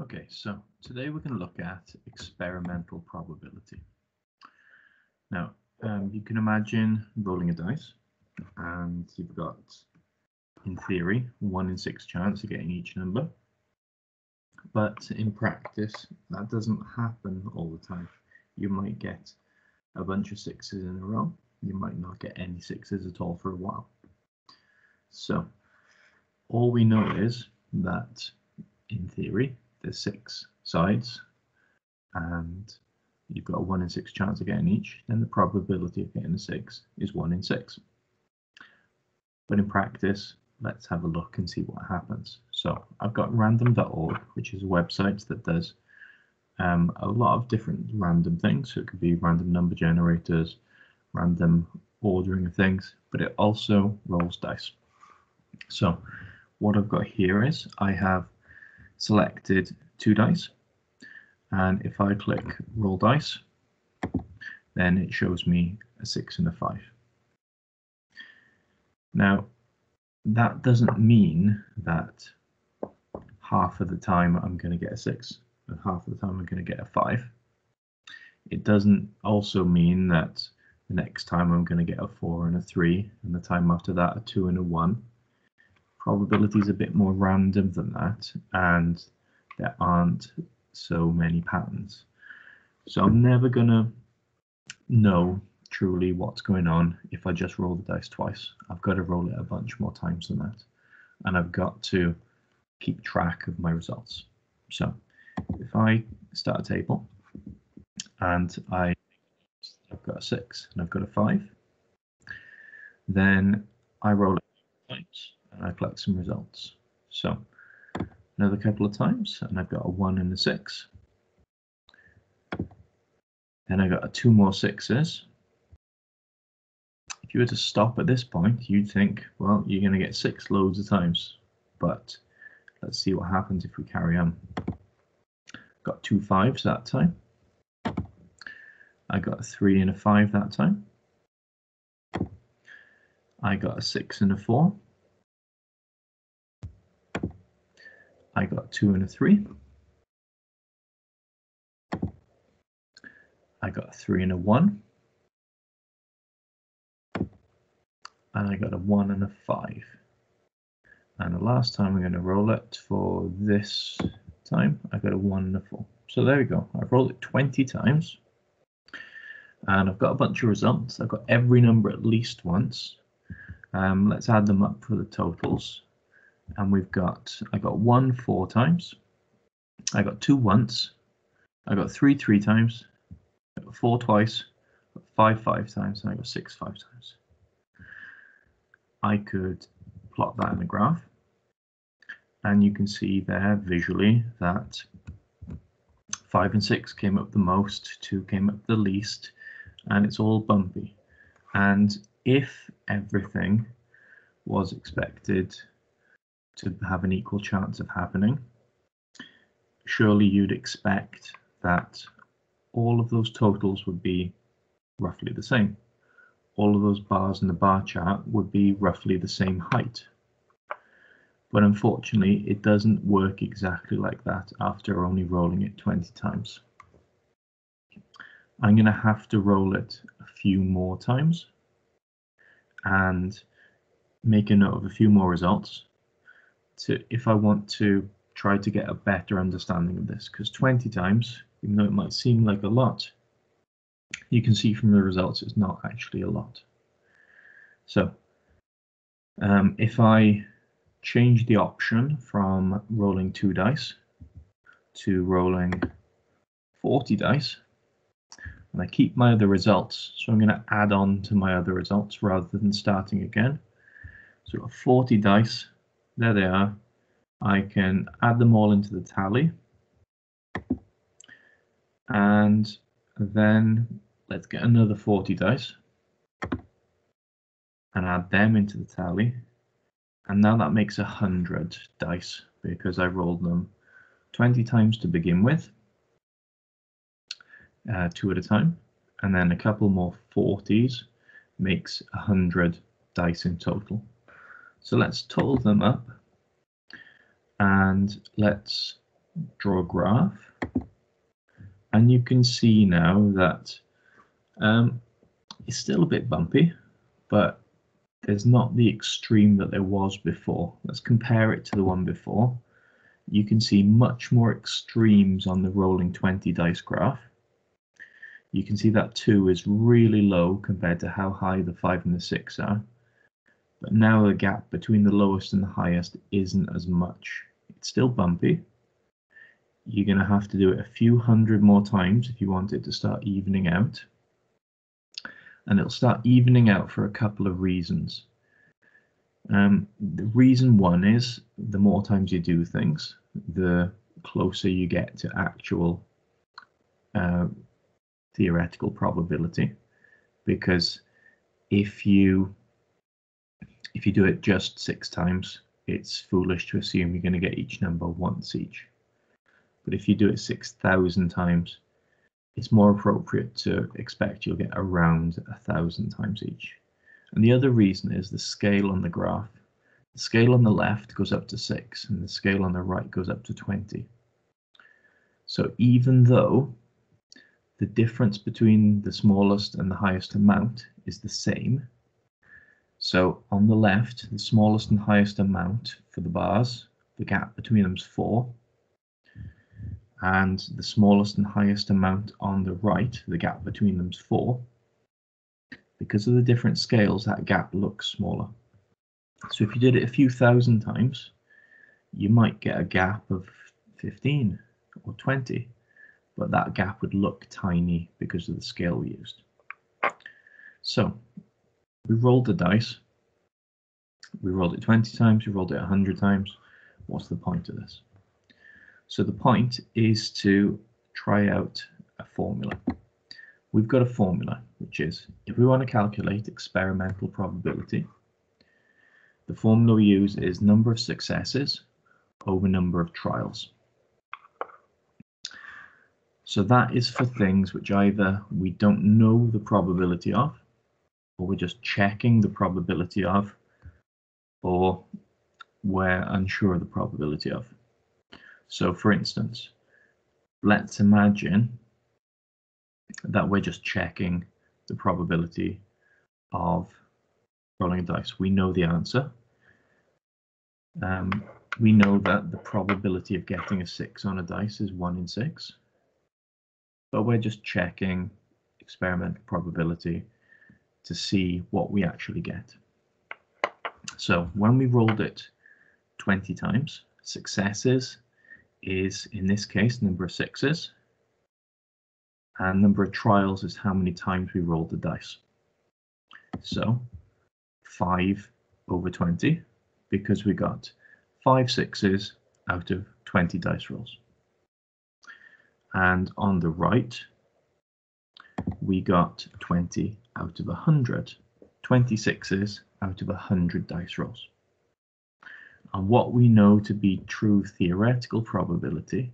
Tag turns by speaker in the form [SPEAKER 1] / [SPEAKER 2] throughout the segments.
[SPEAKER 1] Okay, so today we're going to look at experimental probability. Now, um, you can imagine rolling a dice and you've got, in theory, one in six chance of getting each number. But in practice, that doesn't happen all the time. You might get a bunch of sixes in a row. You might not get any sixes at all for a while. So all we know is that in theory, there's six sides and you've got a one in six chance of getting each, then the probability of getting a six is one in six. But in practice, let's have a look and see what happens. So I've got random.org, which is a website that does um, a lot of different random things. So it could be random number generators, random ordering of things, but it also rolls dice. So what I've got here is I have selected two dice. And if I click roll dice, then it shows me a six and a five. Now, that doesn't mean that half of the time I'm going to get a six and half of the time I'm going to get a five. It doesn't also mean that the next time I'm going to get a four and a three and the time after that a two and a one probability is a bit more random than that, and there aren't so many patterns. So I'm never gonna know truly what's going on if I just roll the dice twice. I've got to roll it a bunch more times than that. And I've got to keep track of my results. So if I start a table and I, I've got a six and I've got a five, then I roll it times and I collect some results. So another couple of times and I've got a one and a six. Then I got a two more sixes. If you were to stop at this point, you'd think, well, you're going to get six loads of times. But let's see what happens if we carry on. Got two fives that time. I got a three and a five that time. I got a six and a four. I got two and a three. I got a three and a one. And I got a one and a five. And the last time I'm going to roll it for this time, I got a one and a four. So there we go. I've rolled it 20 times. And I've got a bunch of results. I've got every number at least once. Um, let's add them up for the totals and we've got I got one four times, I got two once, I got three three times, I got four twice, five five times, and I got six five times. I could plot that in the graph, and you can see there visually that five and six came up the most, two came up the least, and it's all bumpy. And if everything was expected to have an equal chance of happening, surely you'd expect that all of those totals would be roughly the same. All of those bars in the bar chart would be roughly the same height. But unfortunately, it doesn't work exactly like that after only rolling it 20 times. I'm going to have to roll it a few more times and make a note of a few more results to if I want to try to get a better understanding of this because 20 times, even though it might seem like a lot, you can see from the results it's not actually a lot. So um, if I change the option from rolling two dice to rolling 40 dice, and I keep my other results. So I'm going to add on to my other results rather than starting again. So 40 dice there they are. I can add them all into the tally. And then let's get another 40 dice and add them into the tally. And now that makes 100 dice because I rolled them 20 times to begin with, uh, two at a time, and then a couple more 40s makes 100 dice in total. So let's total them up and let's draw a graph. And you can see now that um, it's still a bit bumpy, but there's not the extreme that there was before. Let's compare it to the one before. You can see much more extremes on the rolling 20 dice graph. You can see that 2 is really low compared to how high the 5 and the 6 are. But now the gap between the lowest and the highest isn't as much. It's still bumpy. You're going to have to do it a few hundred more times if you want it to start evening out and it'll start evening out for a couple of reasons. Um, the reason one is the more times you do things, the closer you get to actual uh, theoretical probability. Because if you if you do it just six times, it's foolish to assume you're going to get each number once each. But if you do it 6,000 times, it's more appropriate to expect you'll get around a thousand times each. And the other reason is the scale on the graph. The scale on the left goes up to 6 and the scale on the right goes up to 20. So even though the difference between the smallest and the highest amount is the same, so on the left, the smallest and highest amount for the bars, the gap between them is 4, and the smallest and highest amount on the right, the gap between them is 4. Because of the different scales, that gap looks smaller. So if you did it a few thousand times, you might get a gap of 15 or 20, but that gap would look tiny because of the scale we used. So we rolled the dice. We rolled it 20 times, we rolled it 100 times. What's the point of this? So the point is to try out a formula. We've got a formula, which is if we want to calculate experimental probability, the formula we use is number of successes over number of trials. So that is for things which either we don't know the probability of, or we're just checking the probability of, or we're unsure of the probability of. So for instance, let's imagine that we're just checking the probability of rolling a dice. We know the answer. Um, we know that the probability of getting a six on a dice is one in six, but we're just checking experimental probability to see what we actually get. So when we rolled it 20 times, successes is, in this case, number of sixes. And number of trials is how many times we rolled the dice. So 5 over 20, because we got 5 sixes out of 20 dice rolls. And on the right, we got 20 out of 100, 26s out of 100 dice rolls. And what we know to be true theoretical probability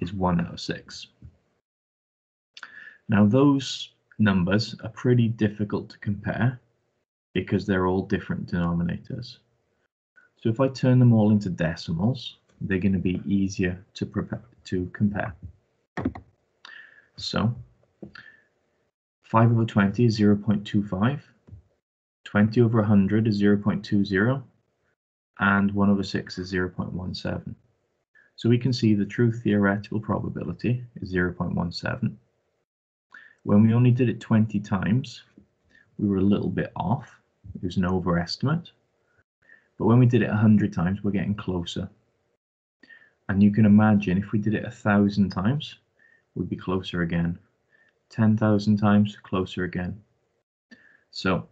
[SPEAKER 1] is 1 out of 6. Now those numbers are pretty difficult to compare because they're all different denominators. So if I turn them all into decimals, they're going to be easier to, prepare, to compare. So 5 over 20 is 0 0.25, 20 over 100 is 0 0.20, and 1 over 6 is 0.17. So we can see the true theoretical probability is 0.17. When we only did it 20 times, we were a little bit off. It was an overestimate. But when we did it 100 times, we're getting closer. And you can imagine if we did it a thousand times, we'd be closer again. 10,000 times, closer again. So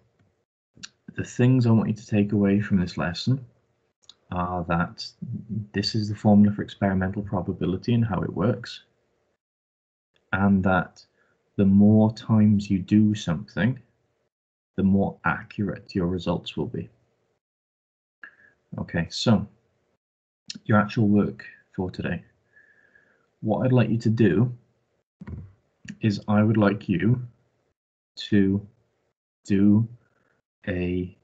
[SPEAKER 1] the things I want you to take away from this lesson are that this is the formula for experimental probability and how it works. And that the more times you do something, the more accurate your results will be. Okay, so your actual work for today. What I'd like you to do is I would like you to do a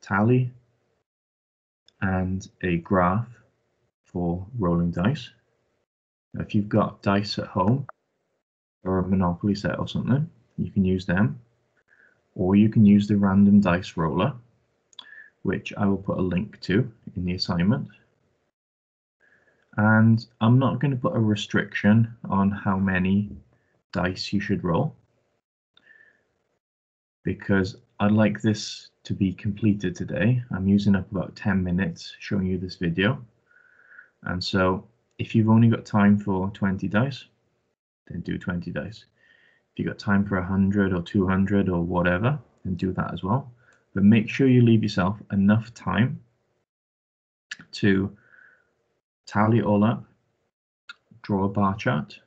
[SPEAKER 1] tally and a graph for rolling dice. If you've got dice at home or a Monopoly set or something, you can use them. Or you can use the random dice roller, which I will put a link to in the assignment. And I'm not going to put a restriction on how many dice you should roll because I'd like this to be completed today. I'm using up about 10 minutes showing you this video. And so if you've only got time for 20 dice, then do 20 dice. If you've got time for 100 or 200 or whatever, then do that as well. But make sure you leave yourself enough time to tally it all up, draw a bar chart,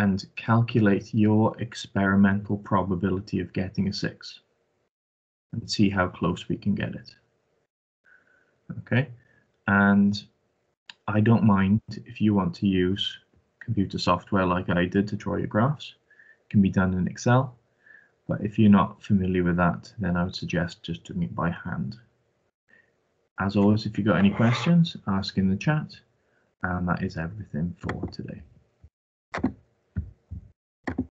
[SPEAKER 1] and calculate your experimental probability of getting a 6 and see how close we can get it. Okay, and I don't mind if you want to use computer software like I did to draw your graphs. It can be done in Excel, but if you're not familiar with that, then I would suggest just doing it by hand. As always, if you've got any questions, ask in the chat. And that is everything for today.